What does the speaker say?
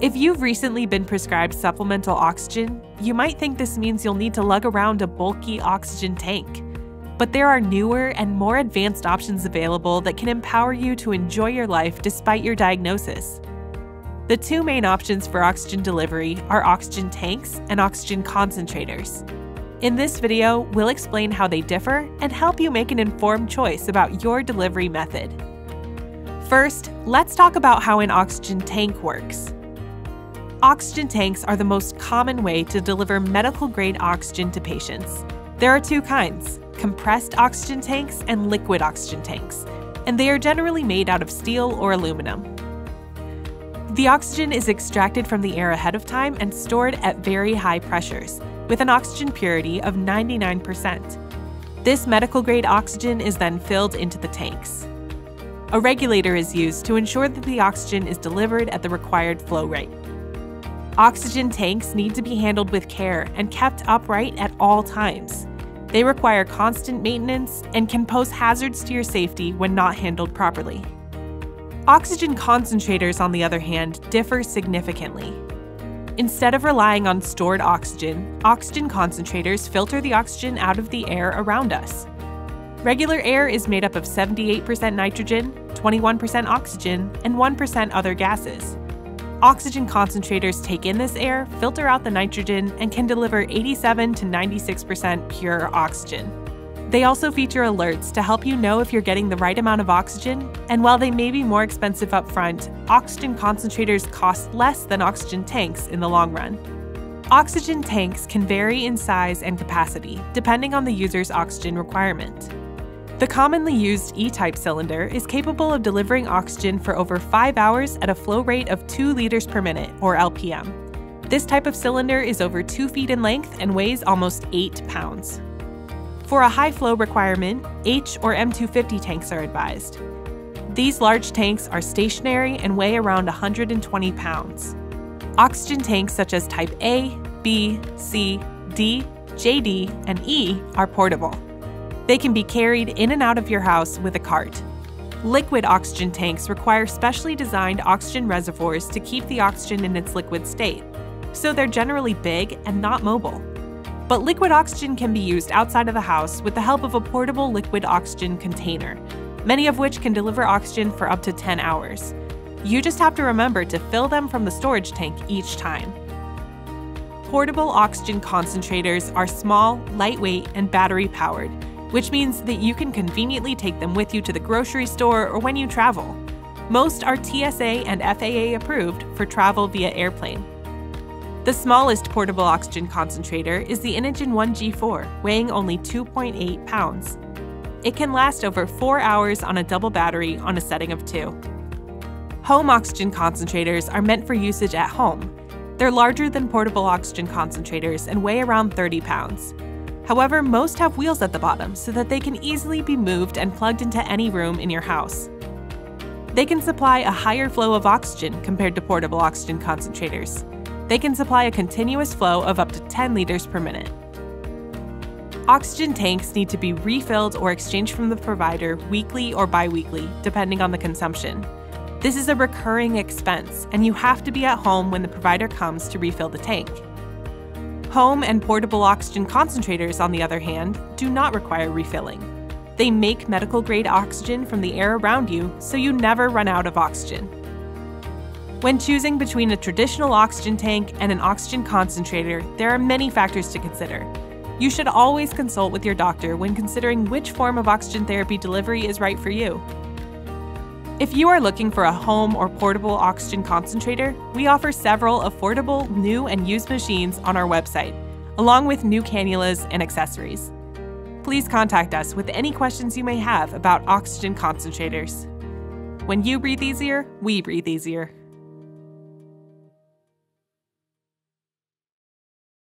If you've recently been prescribed supplemental oxygen, you might think this means you'll need to lug around a bulky oxygen tank. But there are newer and more advanced options available that can empower you to enjoy your life despite your diagnosis. The two main options for oxygen delivery are oxygen tanks and oxygen concentrators. In this video, we'll explain how they differ and help you make an informed choice about your delivery method. First, let's talk about how an oxygen tank works. Oxygen tanks are the most common way to deliver medical grade oxygen to patients. There are two kinds compressed oxygen tanks and liquid oxygen tanks, and they are generally made out of steel or aluminum. The oxygen is extracted from the air ahead of time and stored at very high pressures, with an oxygen purity of 99%. This medical grade oxygen is then filled into the tanks. A regulator is used to ensure that the oxygen is delivered at the required flow rate. Oxygen tanks need to be handled with care and kept upright at all times. They require constant maintenance and can pose hazards to your safety when not handled properly. Oxygen concentrators, on the other hand, differ significantly. Instead of relying on stored oxygen, oxygen concentrators filter the oxygen out of the air around us. Regular air is made up of 78% nitrogen, 21% oxygen, and 1% other gases. Oxygen concentrators take in this air, filter out the nitrogen, and can deliver 87 to 96% pure oxygen. They also feature alerts to help you know if you're getting the right amount of oxygen, and while they may be more expensive up front, oxygen concentrators cost less than oxygen tanks in the long run. Oxygen tanks can vary in size and capacity, depending on the user's oxygen requirement. The commonly used E-type cylinder is capable of delivering oxygen for over 5 hours at a flow rate of 2 liters per minute, or LPM. This type of cylinder is over 2 feet in length and weighs almost 8 pounds. For a high flow requirement, H or M250 tanks are advised. These large tanks are stationary and weigh around 120 pounds. Oxygen tanks such as Type A, B, C, D, JD, and E are portable. They can be carried in and out of your house with a cart. Liquid oxygen tanks require specially designed oxygen reservoirs to keep the oxygen in its liquid state, so they're generally big and not mobile. But liquid oxygen can be used outside of the house with the help of a portable liquid oxygen container, many of which can deliver oxygen for up to 10 hours. You just have to remember to fill them from the storage tank each time. Portable oxygen concentrators are small, lightweight, and battery powered, which means that you can conveniently take them with you to the grocery store or when you travel. Most are TSA and FAA approved for travel via airplane. The smallest portable oxygen concentrator is the Inogen 1G4, weighing only 2.8 pounds. It can last over 4 hours on a double battery on a setting of 2. Home oxygen concentrators are meant for usage at home. They're larger than portable oxygen concentrators and weigh around 30 pounds. However, most have wheels at the bottom so that they can easily be moved and plugged into any room in your house. They can supply a higher flow of oxygen compared to portable oxygen concentrators. They can supply a continuous flow of up to 10 liters per minute. Oxygen tanks need to be refilled or exchanged from the provider weekly or biweekly, depending on the consumption. This is a recurring expense, and you have to be at home when the provider comes to refill the tank. Home and portable oxygen concentrators, on the other hand, do not require refilling. They make medical grade oxygen from the air around you, so you never run out of oxygen. When choosing between a traditional oxygen tank and an oxygen concentrator, there are many factors to consider. You should always consult with your doctor when considering which form of oxygen therapy delivery is right for you. If you are looking for a home or portable oxygen concentrator, we offer several affordable new and used machines on our website, along with new cannulas and accessories. Please contact us with any questions you may have about oxygen concentrators. When you breathe easier, we breathe easier.